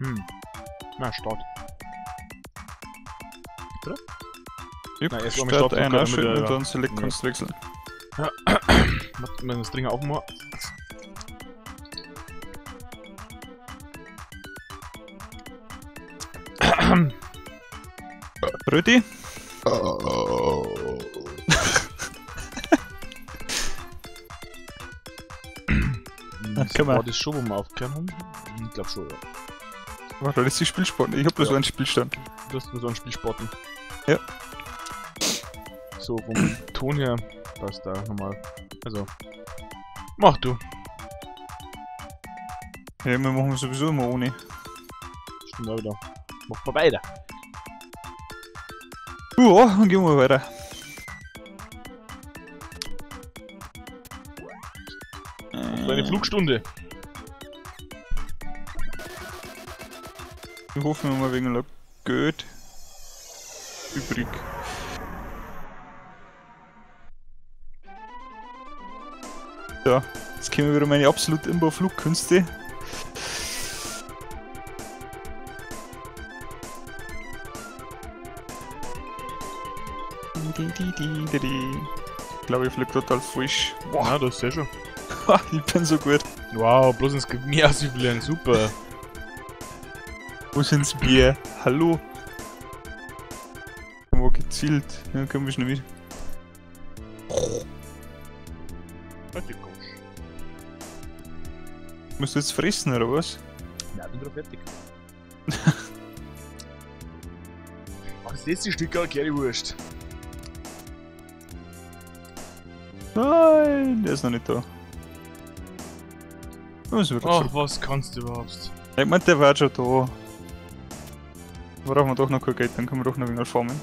Hm. Na, Start. Oder? Yep, Na, erst mal Start Start drücken, ein, damit ausschalten er- und dann Select Ja. kannst du wechseln. Warte, wenn das Ding aufmachen. Ready? Kann man- War das schon, wo wir aufgehört? Ich glaube schon, ja. Warte, das ist die Spielsport. Ich hab bloß Ja. einen Spielstand. Du hast nur so ein Spiel spotten. Ja. So, vom Ton her passt da nochmal. Also, mach du. Ja, wir machen sowieso immer ohne. Stimmt auch wieder. Mach mal weiter. Ja, dann gehen wir weiter. Deine Flugstunde. Ich hoffe, wir haben wegen der Geld übrig. Ja, jetzt kommen wieder meine absolut Imba-Flugkünste. Ich glaube, ich fliege total falsch. Boah, Ja, das ist sehr schön. ich bin so gut. Wow, bloß ins Meer fliegen. Super. Wo sind's Bier? Hallo? Wo gezielt? Ja, komm ich nicht mit. Musst du jetzt fressen oder was? Ja, bin drauf fertig. Ach, das letzte Stück auch gerne Wurst. Nein, der ist noch nicht da. Wird Ach, das? was kannst du überhaupt? Ich meinte, der war schon da. Brauchen wir doch noch kein Geld, dann können wir doch noch ein wenig farmen.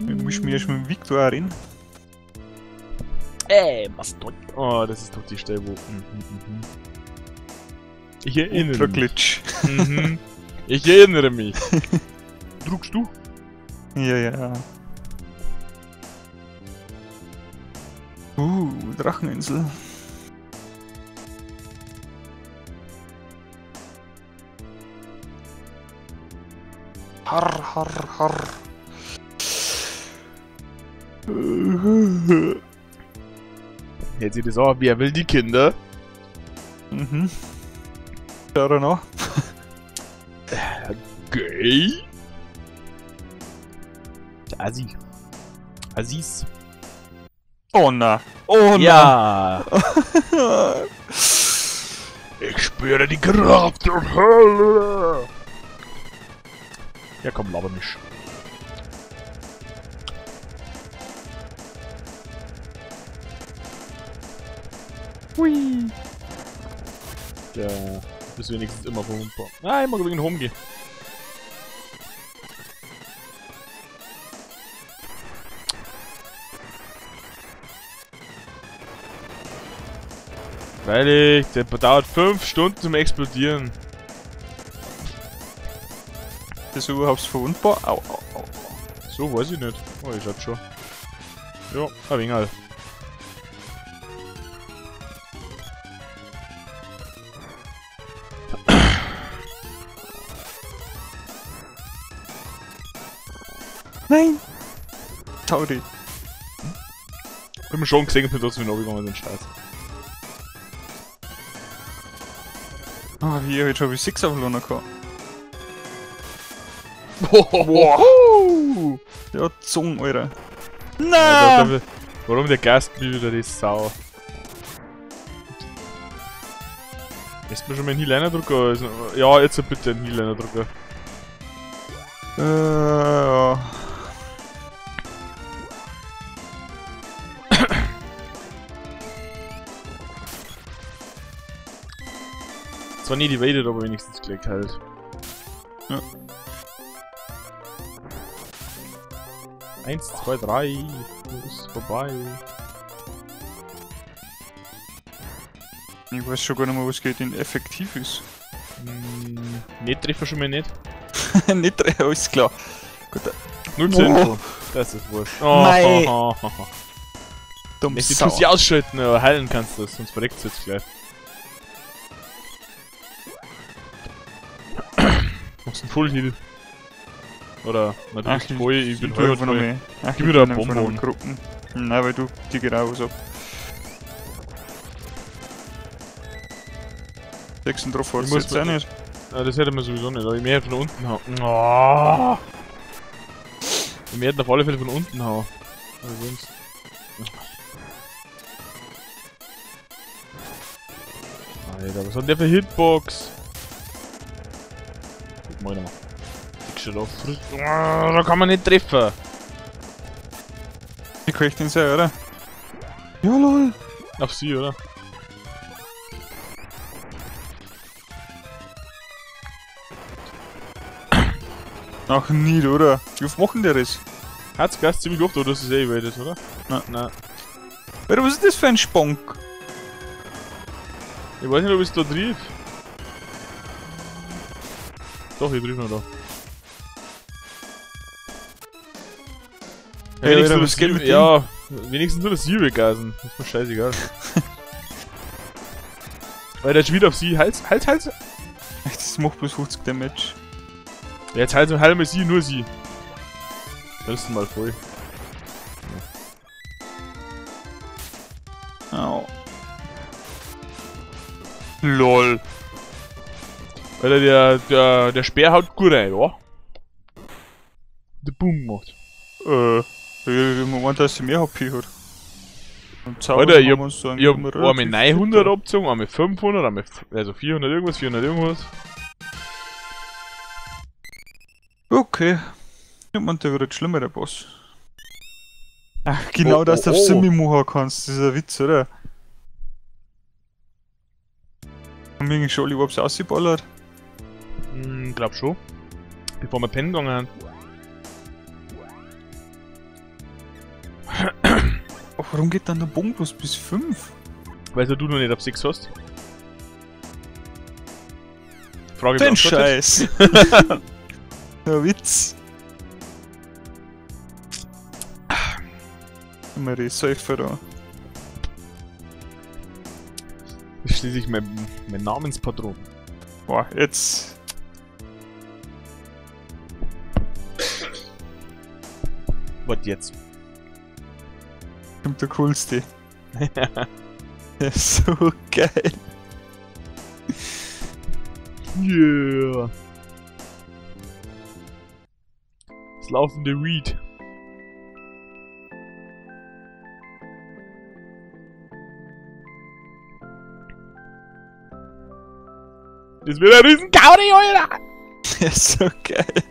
Ich muss mich erst mit dem Victor reden. Ey, was dort? Oh, das ist doch die Stelle, wo. Mhm, mhm. Ich erinnere Ultra mich. Glitch. Mhm. Ich erinnere mich. Druckst du? Ja, ja. Uh, Dracheninsel. Har, har, har. Jetzt sieht es auch, wer will die Kinder? Mhm. Schau da noch. Gay? Assi. Assis. Oh na. Oh Ja. na. Ich spüre die Kraft der Hölle. Ja, komm, laber mich. Hui. Ja, bist wenigstens immer Nein, ich mag wegen Home gehen. Freilich, der dauert 5 Stunden zum Explodieren. Das ist überhaupt verwundbar. Au, au, au. So, weiß ich nicht. Oh, ich schaut schon. Ja, ein wenig halt. Nein. Tauri. Ich hab mir schon gesehen, dass wir noch gegangen sind, scheiße. Ah, wie, heute habe ich 6 auf Luna gehabt. Wow! Ja, Zung, Alter. Alter, da- warum der Gast will wieder die Sau? Ist mir schon mal ein Heal-Liner-Drucker? Also, ja, jetzt bitte ein Heal-Liner-Drucker. Äh, ja. Zwar nie divided, aber wenigstens Klick halt. Ja. Eins, zwei, drei. Ist vorbei. Ich weiß schon gar nicht mehr, was geht in effektiv ist. Hm, nicht treffen schon mal nicht. nicht drehen, alles klar. Gut, Nur Oh. zur Info. Das ist wurscht. Oh, Mei. ho, ho, ho, ho. dumm Sau. du sie ausschalten, aber heilen kannst du das, sonst verreckt jetzt gleich. Machst einen Full Heal. Oder, na du Ach, bist voll, ich bin Ich mehr. Ach, Gib ich mir da bin eine Bonbon. Gruppen. Nein, weil du die geht auch so. 6 drauf Ich muss jetzt auch nicht. Ah, das hätte man sowieso nicht, aber ich mehr von unten hauen. Oh. Ich hätte auf alle Fälle von unten hauen. Aber sonst. Alter, was hat der für Hitbox? Auf. Oh, da kann man nicht treffen. Ich krieg den sehr, oder? Ja, lol. Auf sie, oder? Ach, nicht, oder? Wie oft machen der das? Hat's Gas ziemlich oft, oder? Das ist eh evaded, oder? Nein. Nein. Alter, was ist das für ein Sponk? Ich weiß nicht, ob es da trief. Doch, ich trief noch da. Hey, wenigstens geht Sieb- mit Ja, wenigstens nur das. Das ist mir scheißegal. Weil der wieder auf sie. Hals, Hals. Echt, das macht bloß 50 Damage. Ja, jetzt Hals und Halme sie, nur sie. Das ist mal voll. Au. LOL. Weil der, der, der Speer haut gut rein, ja? Der Boom macht. Äh, ich Moment, dass sie mehr HP hat. Alter, ich haben hab- so Ich hab einmal fit, 900 oder? abgezogen, einmal 500, einmal also 400 irgendwas, 400 irgendwas. Okay. Ja, man, der wird jetzt schlimmer, der Boss. Ach, genau, Oh, dass du oh, auf oh. Simi machen kannst. Das ist ein Witz, oder? Haben wir eigentlich schon alle überhaupt ausgeballert? Hm, glaub schon. Bevor wir pennen gegangen. Oh, warum geht dann der Bogen bloß bis 5? Weil du noch nicht auf 6 hast. Frage Den. Scheiß! Der Witz! Immer das Seife da. Schließlich mein, mein Namenspatron. Boah, jetzt. Was jetzt? kommt der coolste. Der ist so geil. Yeah. Das laufende Weed. Das wird ein riesen Gaudi, Alter! Ist so geil.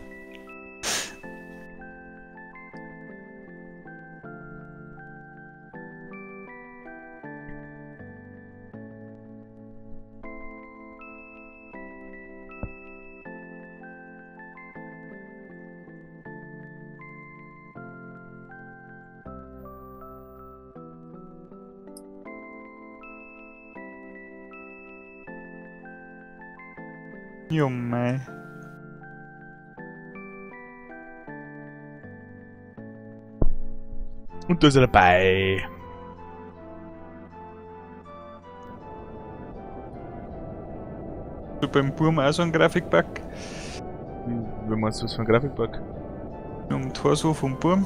Junge. Und da ist er dabei. So beim Burm auch so ein Grafikbug. Wenn man was für ein Grafikbug. Am Torso vom Burm.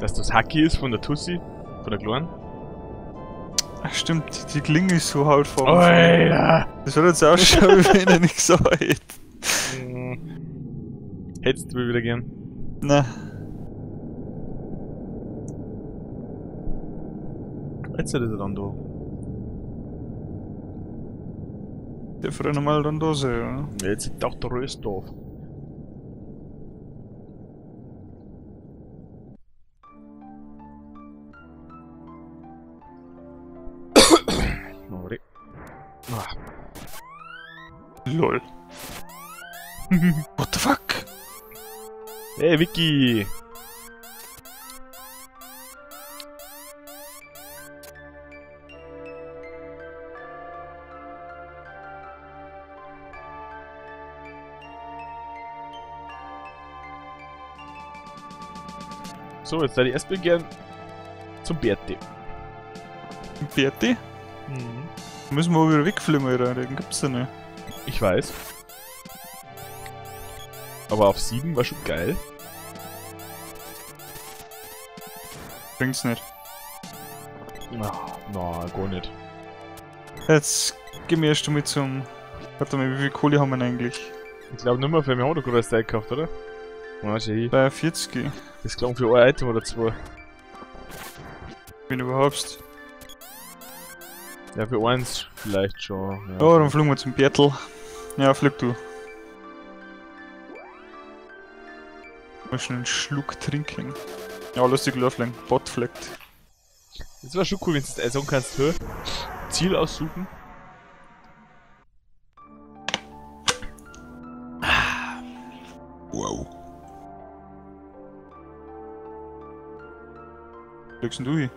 Dass das Haki ist von der Tussi, von der Kleinen. Stimmt, die Klinge ist so hautfarben. Alter! Das hat jetzt ausschauen, wie wenn er nicht so hätte. Hm. Hättest du wieder gern. Na, Jetzt ist er dann da. der früher nochmal dann da sein, ja. Ja, jetzt ist auch der Röstorf. Sorry. Lol. What the fuck? Hey, Vicky! So, jetzt werde ich erstmal gern zum Berti. Berti? Mhm. Müssen wir wieder wegflimmern, den gibt's ja nicht. Ich weiß. Aber auf 7 war schon geil. Bringt's nicht. Na, na, gar nicht. Jetzt gehen wir erst einmal zum. Warte mal, wie viel Kohle haben wir denn eigentlich? Ich glaube nicht mehr, für mich haben wir doch gerade das Teil gekauft, oder? Ja, schon Bei 40, Das klang für ein Item oder zwei. wenn überhaupt. Ja, für eins vielleicht schon. Ja, dann fliegen wir zum Bertel. Ja, flieg du. Mal schon einen Schluck trinken. Ja, lustig Löffling. Bot fleckt. Das war schon cool, wenn du das sagen kannst, hör. Ziel aussuchen. Wow. Fliegst du hin?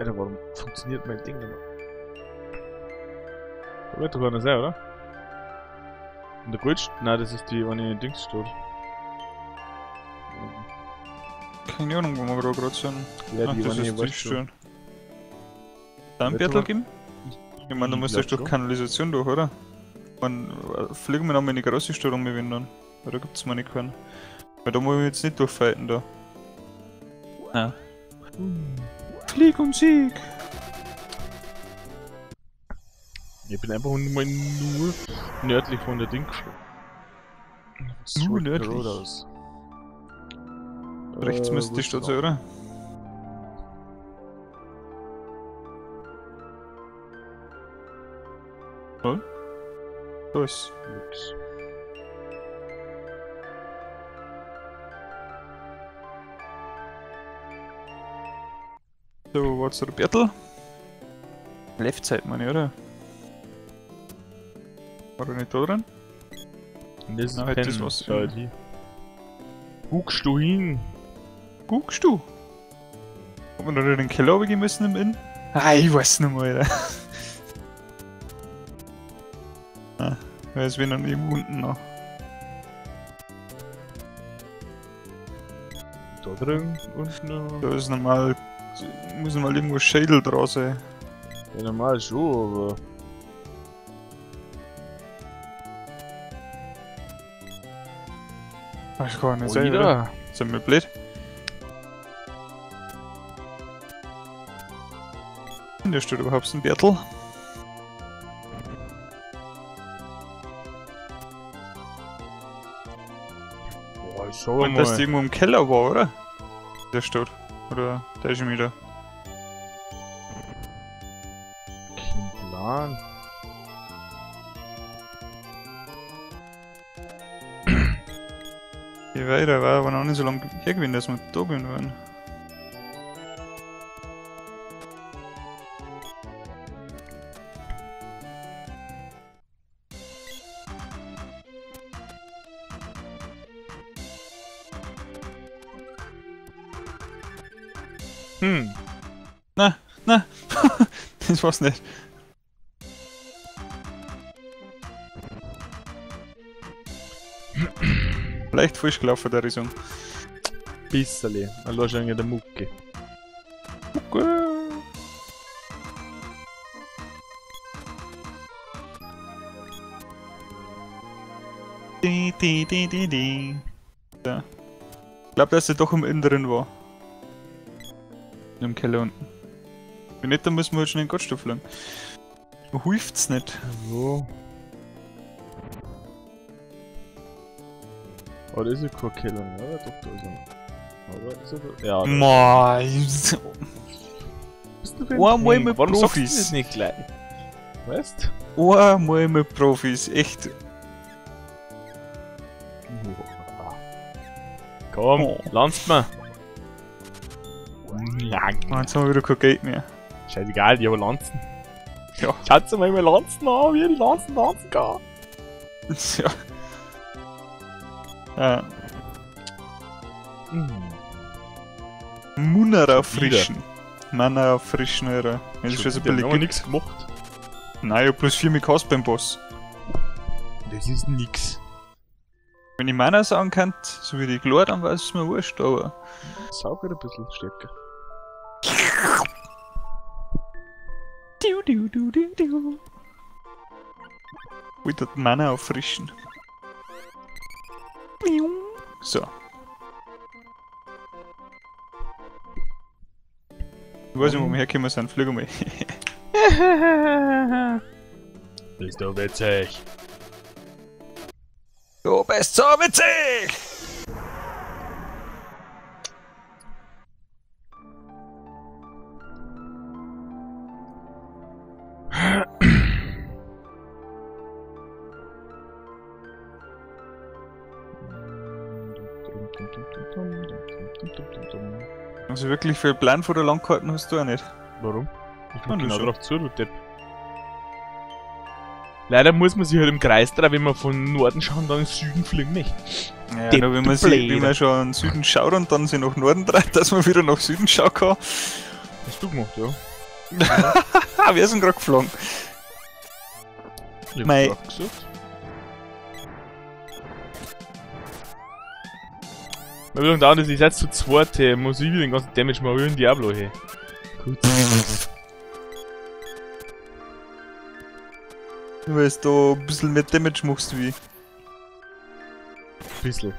Alter, warum funktioniert mein Ding nicht mehr? Da wird doch einer sein, oder? Und der Gold... Nein, das ist die, wenn ich in Dings steht. Keine Ahnung, wo wir da gerade sind. Ja, Ach, die, das ist die schon. Stirn. Da ein Wird Bertel aber- geben? Ich meine, da Ich musst du durch. Kanalisation durch, oder? Man, äh, fliegen wir nochmal in die große Stadt um, wenn dann. Weil da gibt's mal nicht keinen. Weil da muss ich jetzt nicht durchfighten da. Ja. Flieg und Sieg! Ich bin einfach mal nur nördlich von der Ding geflogen. Was Nur nördlich? Aus? Rechts Äh, müsste die Stadt sein, oder? Voll? Da ist. Nix. War's der Bertel? Left Side, meine ich, oder? War er nicht da drin? Und das ist Na, halt das was- Schau halt. Guckst du hin? Guckst du? Ob wir noch in den Keller runtergehen müssen im Inn? Ah, ich weiß nicht mehr, Alter. ah, weil es wäre dann irgendwo unten noch. Da drin, unten. Da ist normal. Muss mal irgendwo Schädel draus sein. Ja, normal schon, aber. Weiß gar nicht, Oh, sein, oder? Sind wir blöd? In der steht überhaupt ein Bertel. Boah, ich schau Und dass mal. die irgendwo im Keller war, oder? Der steht. Oder der ist schon wieder. Nicht so lange her gewesen, dass wir da gewesen waren. Hm. das war's nicht. Leicht frisch gelaufen, der Richtung. Bisseli. Dann lass ich der Mucke. Di, di, di, di, di. Ja. Ich glaube, dass er doch im Inneren war. Im Keller unten. Wenn nicht, dann müssen wir halt schon in den Gottstoff lang. Hilft's nicht. So. Oh, das ist ja kein Keller mehr, oder? Doch, da ist er. Aber ist er da? Ja, da Moi. bist du für ein Einmal mit Warum sagst du Profis. das nicht gleich? Weißt Einmal mit Profis, echt. Komm, Oh. mal. Ja, Oh, jetzt haben wir wieder kein Geld mehr. scheißegal, die aber lanzen. Ja. Schaut mal immer lanzen an, wie die lanzen lanzen kann. ja. Ja. Mhm. Munner auffrischen. Manner auffrischen, Alter. Das ist schon so billig. aber gibt. nichts gemacht. Nein, ich hab plus 4 mit Kass beim Boss. Das ist nix. Wenn ich meiner sagen könnte, so wie die Glor, dann weiß es mir wurscht, aber. Sauger ein bisschen stärker. Du, du, du, du, du. Wieder die Mana auffrischen. So. Ich weiß nicht, wo wir herkommen sind, fliegen wir. Bist du witzig? Du bist so witzig! Also wirklich viel Plan vor der Langkarten hast du auch nicht. Warum? Ich bin genau drauf zu, du Depp. Leider muss man sich halt im Kreis drehen, wenn wir von Norden schauen, dann in den Süden fliegen nicht. Ja, Depp, wenn man, sich, wenn man schon den Süden schaut und dann sich nach Norden dreht, dass man wieder nach Süden schauen kann. Hast du gemacht, ja? Ah, wir sind gerade geflogen. Ich Mei. Hab's grad gesagt. Wie lange dauert das? Ich seid zu zweit, hey. muss ich wieder den ganzen Damage machen, wie ein Diablo, hey. Gut. Weil du ein bisschen mehr Damage machst wie. Bissl.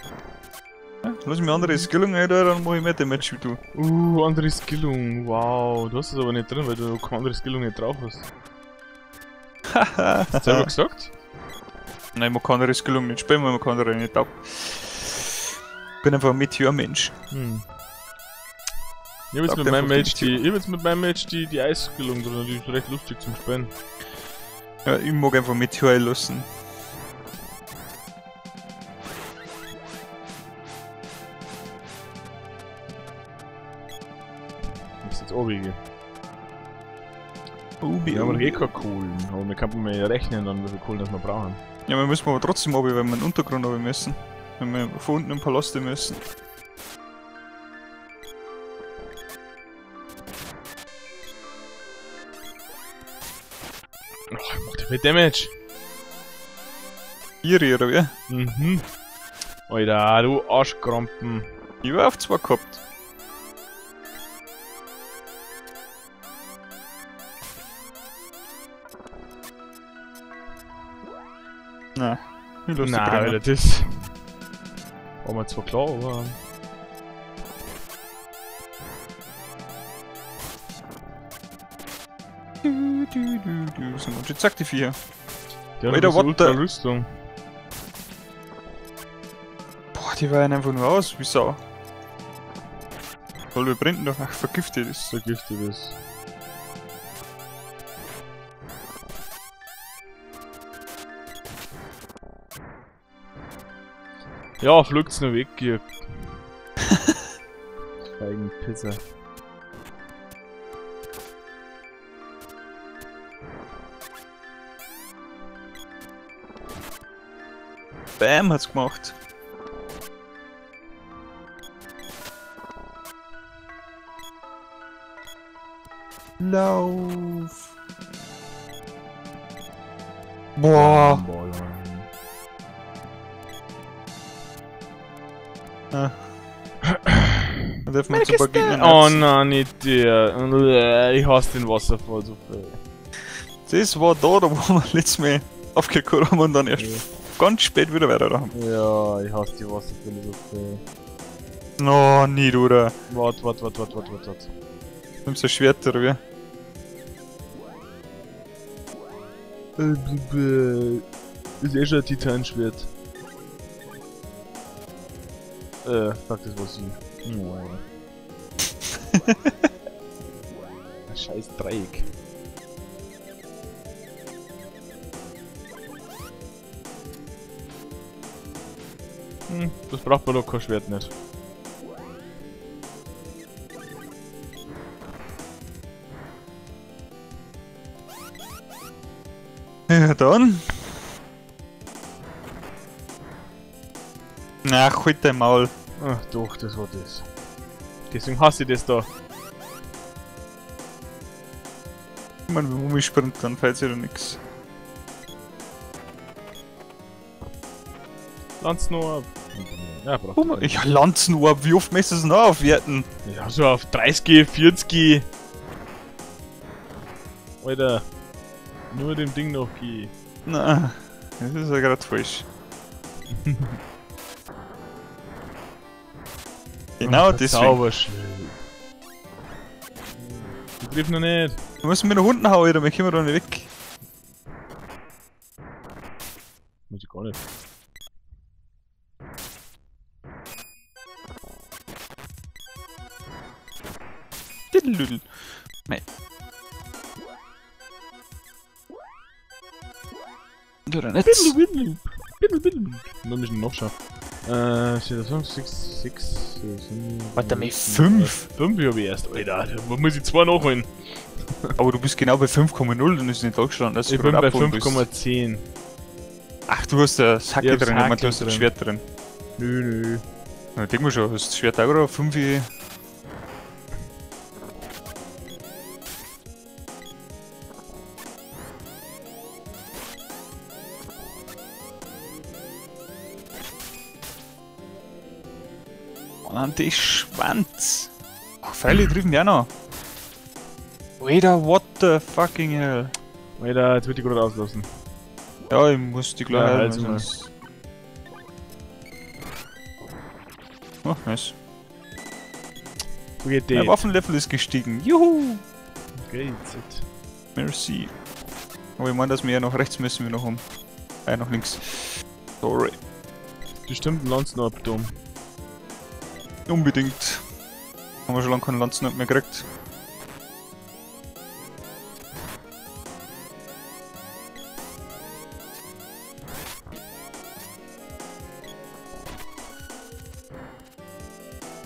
Ja, lass mich andere Skillung ein, dann mach ich mehr Damage wie du. Uh, andere Skillung, wow. Du hast es aber nicht drin, weil du keine andere Skillung nicht drauf hast. Hast du selber gesagt? Nein, ich mag keine andere Skillung nicht spielen, weil man kann andere nicht taugt. Ich bin einfach ein Meteor-Mensch. Hm. Ich hab jetzt mit meinem Match die, ich hab jetzt mit meinem Match die, die Eisskillung drin, die ist recht lustig zum Spielen. Ja, ich mag einfach Meteor lassen. Das ist jetzt obige. Wir haben Ubi. eh keine Kohlen, aber wir können mal rechnen dann, wie viel Kohlen das wir brauchen. Ja, wir müssen aber trotzdem runter, weil wir in den Untergrund runter müssen. Wenn wir von unten im Palast müssen. Oh, ich mach dir viel Damage. Hier, oder wie? Mhm. Alter, du Arschkrampen. Ich war auf zwei gehabt. Nein, ich lass Nein, Alter, das... War mir zwar klar, aber... Du, du, du, du. So, und jetzt sagt die vier. Die haben Alter, Alter, so what the- Rüstung. Boah, die weihen einfach nur aus, wie Sau. Voll, wir brennen doch. Ach, vergiftet ist. Vergiftet ist. Ja, fliegt's nur weg, ihr. Feigen Pisser. Bam hat's gemacht. Lauf. Boah. Ballern. Ah. Da darf man zu Beginn Oh nein, nicht der. Ich hasse den Wasserfall so viel. Das war da, da wo wir letztes Mal aufgekommen haben und dann erst Ja. ganz spät wieder weiter da haben. Ja, ich hasse die Wasserfälle so viel. No, nicht, oder? Wart, wart, wart, wart, wart, wart, wart. Nimmst du ein Schwert, oder wie? Ist eh schon ein Titanschwert. Äh, sag das was ich. Oh. Ein Scheiß Dreieck. Hm, das braucht man doch kein Schwert nicht. Ja, dann. Ach, halt dein Maul. Ach doch, das war das. Deswegen hasse ich das da. Ich meine, wenn man springt, dann fällt da nix. Land's noch ab. Ja, braucht ich Lanzen nur, wie oft möchtest du es noch aufwerten? Ja, so auf 30, 40. Alter. Nur dem Ding noch geh. Na, das ist ja gerade falsch. genau der deswegen. Zauberschild. Ich triff noch nicht. Du musst mir nach unten hauen, dann können wir da nicht weg. Muss ich gar nicht. Diddlüdel. Nein. Oder nicht? Biddle, biddle. Biddle, biddle. Wir müssen noch schaffen. Äh, steht da so? 6, 6, 7. Warte mal, fünf? 5 habe ich erst, Alter. Da muss ich zwei nachholen. Aber du bist genau bei 5,0 und ist nicht da du Ich bin bei abholen bist. 5,10. Ach, du hast Sacke hab's drin, Hacke du hast ein. Schwert drin. Nö, nö. Na, denk mal schon, hast du das Schwert auch oder 5 die Schwanz. Pfeile treffen mich auch noch. Alter, what the fucking hell. Alter, jetzt wird die gerade auslassen. Ja, ich muss die gleich Ja, mal. sonst... Oh, nice. Geht Der? Waffenlevel ist gestiegen. Juhu! Okay, jetzt. Merci. Aber ich meine, dass wir ja nach rechts müssen wir noch um. Äh, nach links. Sorry. Bestimmt ein Lanz noch abgetan. Unbedingt. Haben wir schon lange keinen Lanzen mehr gekriegt.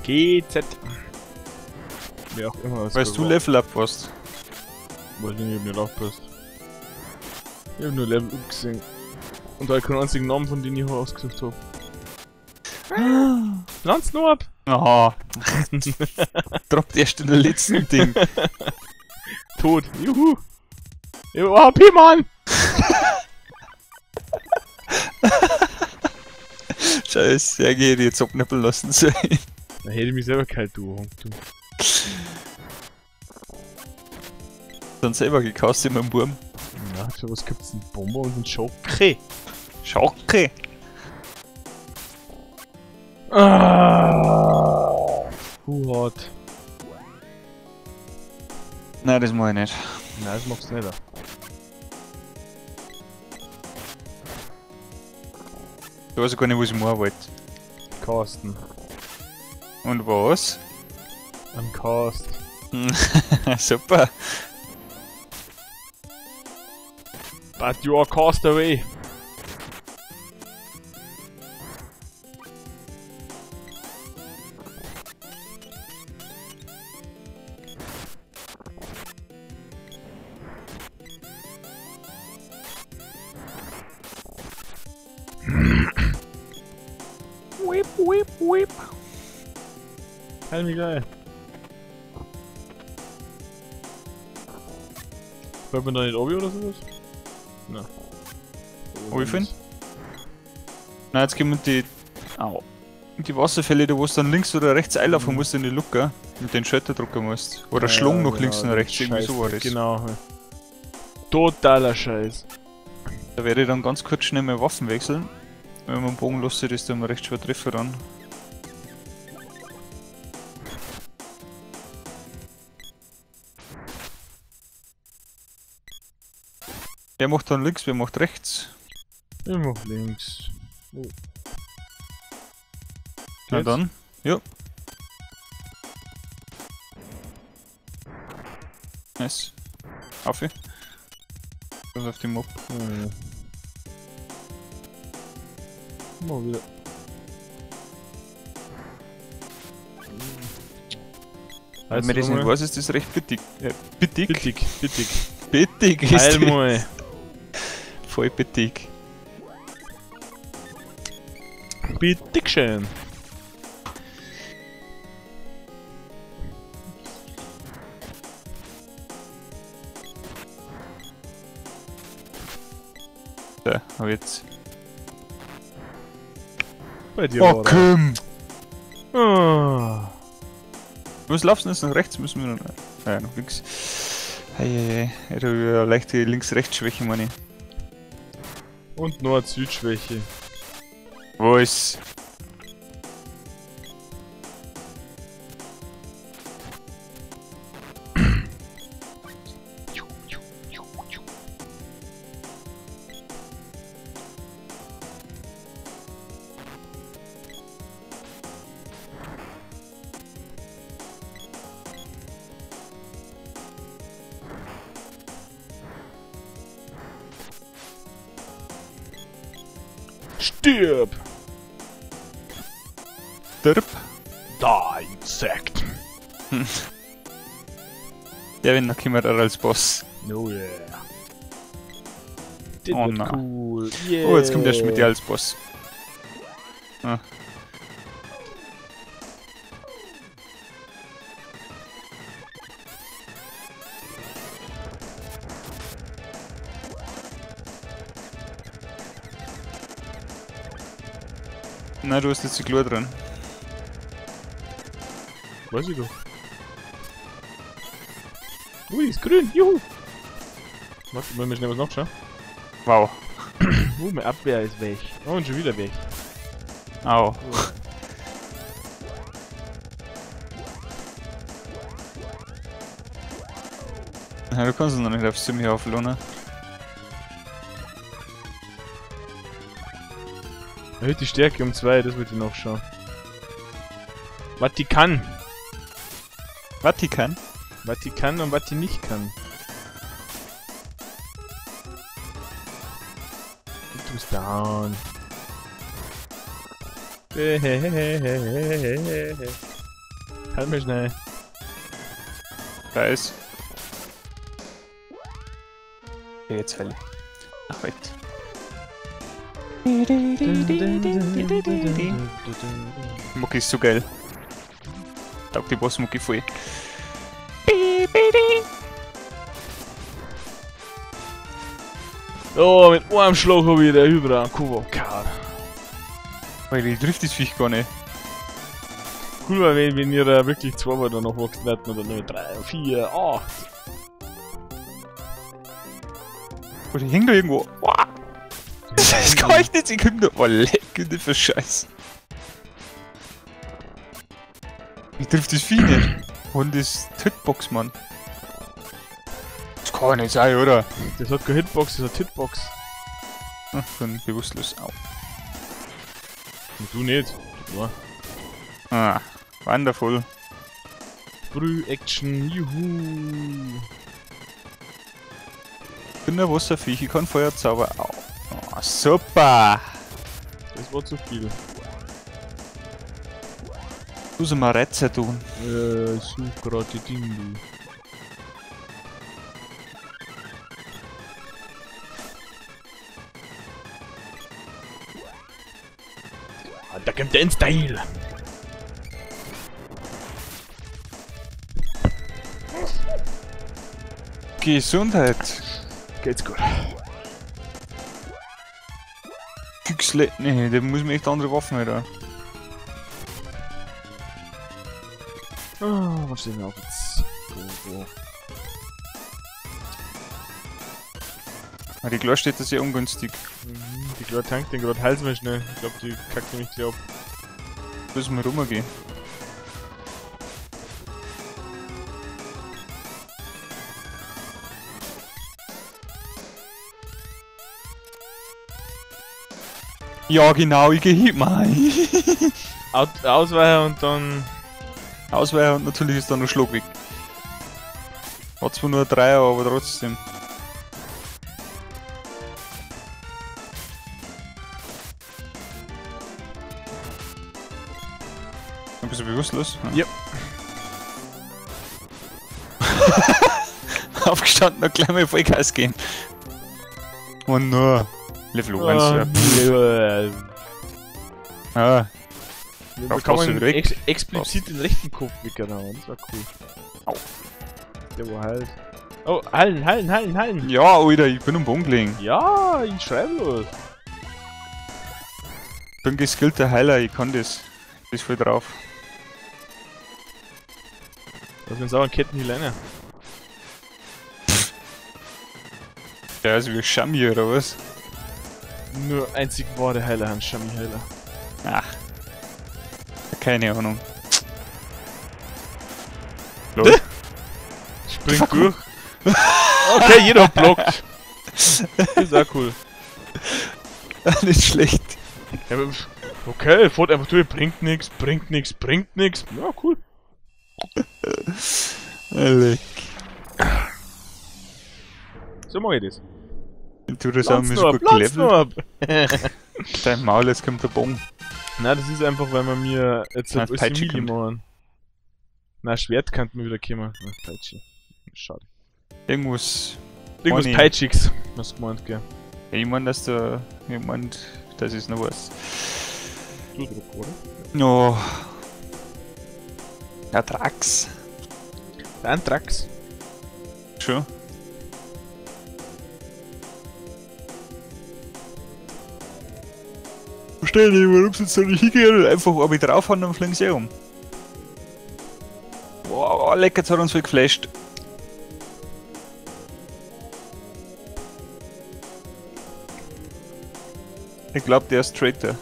GZ. Wer auch immer das Weißt du. Level up warst? Weiß nicht, ich hab nicht aufgepasst. Ich hab nur Level up gesehen. Und da ich keinen einzigen Namen von denen ich ausgesucht hab. Lanz nur ab! Aha. Droppt erst in der letzten Ding. Tot. Juhu! Hab HP, Mann! Scheiße, ja, geh dir jetzt abnippeln lassen sollen. Da hätte ich mich selber kalt, du Honk, du. Dann selber gekauft in meinem Burm. Na, für was gibt's? Ein Bomber und ein Schocke? Schauke. Ah! Hart. Nein, das mach ich nicht. Nein, das machst du nicht. Ich weiß gar nicht, was ich machen wollte. Carsten. Und was? Am Cast. Super. But you are cast away. Hört man da nicht Obi oder sowas? Na. Obi finden? Na, jetzt kommen die. Au. Die Wasserfälle, da wo du dann links oder rechts einlaufen musst in die Luke, mit den Schalter drücken musst. Oder Schlung noch links und rechts, irgendwie so war das. Genau. Totaler Scheiß. Da werde ich dann ganz kurz schnell meine Waffen wechseln. Wenn man einen Bogen lasse, ist dann recht schwer treffen dann. Wer macht dann links, wer macht rechts? Immer auf links. Oh. Na dann. Ja. Nice. Auf ich. Also auf den Mob. Ja. Mal wieder. Wenn man das nicht weiß, ist das recht bittig. Äh, bittig? Bittig, bittig. Bittig ist Heil das. mal. Voll bittig. Bitteschön. So, hab jetzt. bei dir, Oh, komm! Ah. Was laufst du jetzt nach rechts? Müssen wir noch. Ja, noch links. Eieiei, ich hab ja leichte Links-Rechts-Schwäche, meine ich. Und Nord-Süd-Schwäche. Wo ist. Stirb! Derp? Da, Insekt! Der wenn noch kommen wir als Boss. Oh yeah. Das Oh wird nein. cool. Yeah. Oh, jetzt kommt der mit dir als Boss. Ah. Nein, du hast jetzt die Glur drin. Weiß ich doch. Ui, ist grün. Juhu! Warte, wollen wir schnell was nachschauen? Wow. Uh, meine Abwehr ist weg. Oh, und schon wieder weg. Au. Ja, du kannst es noch nicht auf Simi auflohnen. Erhöht die Stärke um zwei, das wird ich nachschauen. Was die kann. Vatikan? Was die kann und was die nicht kann. Du tust down. Halt mich schnell. Da ist. Jetzt heil. Ach, weit. Mucki ist so geil. Taugt die Bossmucki voll. Oh, mit einem Schlag hab ich der Hydra Kubo gehauen. Weil die trifft das Viech gar nicht. Cool wäre, wenn, wenn ihr da wirklich zweimal da noch wachsen hätten oder nur drei, vier, acht. Oh, die hängt da irgendwo. Wow. Das kann ich nicht, ich komm da. Oh, leck, das für Scheiß. Wie trifft das Vieh nicht? Und das Hitbox, Mann. Das kann nicht sein, oder? Das hat keine Hitbox, das hat Hitbox. Ach, dann bewusstlos. Au. Und du nicht. Ja. Ah, wonderful. Brüh-Action, juhu. Ich bin ein Wasserviech, ich kann Feuer zaubern. Au. Oh, super! Das war zu viel. Muss ich mal Rätsel tun. Äh, such grad die Dinge. Ah, Da kommt der Style. Gesundheit. Geht's gut. Güchsle. Nee, muss mir echt andere Waffen halt haben. Ah, was steht denn auf jetzt? Go, go. Ah, die Glas steht da sehr ungünstig. Mhm, die Klar tankt den gerade Hals schnell. Ich glaube, die kackt nämlich gleich ab. Müssen wir rumgehen. Ja, genau, ich geh hin, Mann. Out, Ausweicher und dann. Ausweichen und natürlich ist da noch Schlag weg. Hat zwar nur ein Dreier, aber trotzdem. Ein bisschen bewusstlos. Ja. Aufgestanden und gleich mal Vollgas gehen. Oh no. Level 1. Ah. Ah, Da Auf kann Bosse man weg. ex explizit den rechten Kopf weggehauen. Das war cool. Au. Der war halt. Oh, hallen, hallen, hallen, hallen. Ja, Alter, ich bin Boden gelegen. Ja, ich schreibe los. bin geskillter Heiler, ich kann das. Ist voll drauf. Da sind sauer Ketten rein. Ja, also wie Shami oder was? Nur einzig wahre Heiler haben Shami Heiler. Ach. Keine Ahnung. Springt durch. Okay, jeder blockt. Ist auch cool. Nicht schlecht. Ja, okay, fährt einfach durch, bringt nix, bringt nix, bringt nix. Ja, cool. Leck. So mach ich das. Du das mal noch so ab, gut gelevelt. Dein Maul, jetzt kommt der Bogen. Nein, das ist einfach, weil wir mir jetzt Na, alles Peitsche machen. Na, Schwert kann mir wieder kommen. Na, Peitsche. Schade. Irgendwas. Irgendwas Money. Peitschiges, was du gemeint, gell? Ja, ich mein, dass da jemand. Das ist noch was. Du Druck, oder? No. Ja, Drax. Der Antrax. Schon. Verstehe nicht, warum sie jetzt da nicht hingehen einfach ich draufhauen, dann fliegen sie eh um. Boah, lecker, jetzt hat uns voll geflasht. Ich glaub, der ist Traitor.